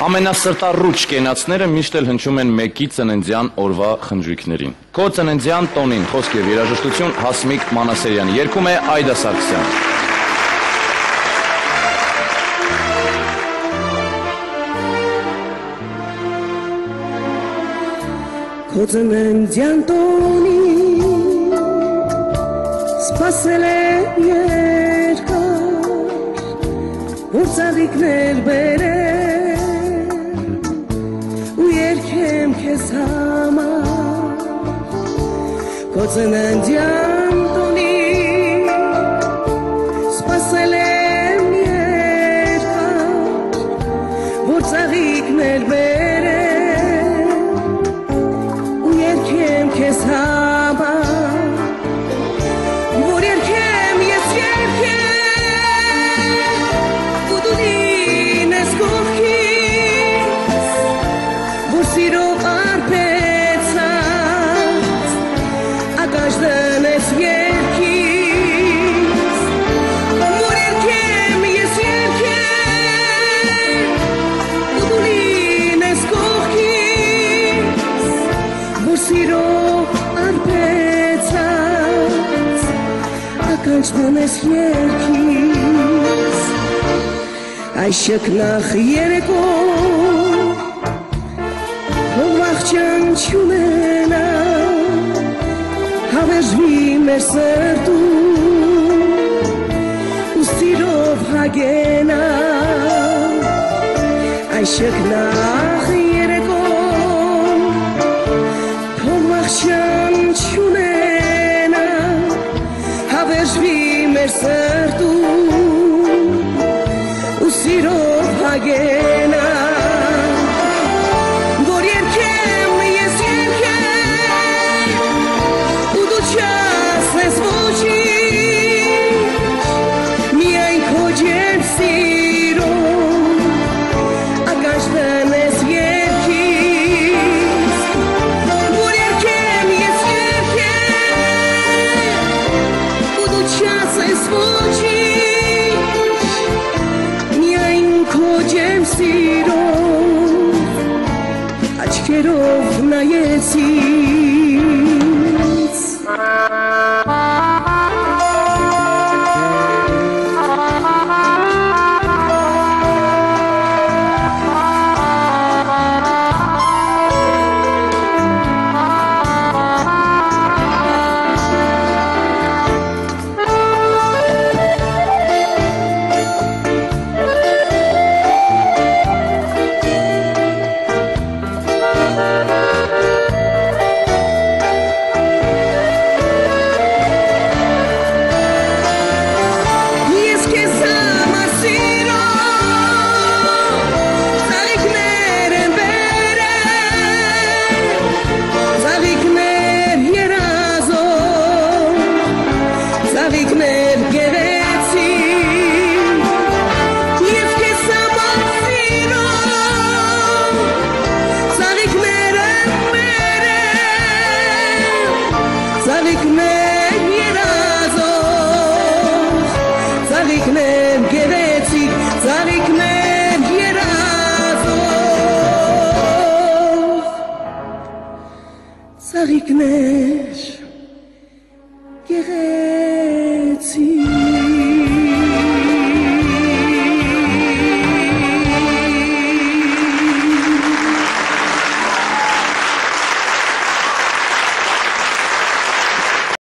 Ամենասրտառուճ կենացները միշտ էլ հնչում են մեկի ծննդյան օրվա խնջույքներին։ Քո ծննդյան տոնին խոսք եւ երաժշտություն Հասմիկ Մանասերյան երգում է Այդա Սարգսյանը։ Կոծնենցյան տոնի սպասել է երկար, որ ծարիքներ բերել 天苍茫，鸽子南疆。Ականջ դնես երկիս այս շկնախ երեկո ով վախճան չունենա հավերժվի մեր սրտում ու սիրով հագենա այս շկնախ աչքերով նայեցի Ցաղիկներ երազող Ցաղիկներ գերեցիկ Ցաղիկներ երազող Ցաղիկներ գեղեցիկ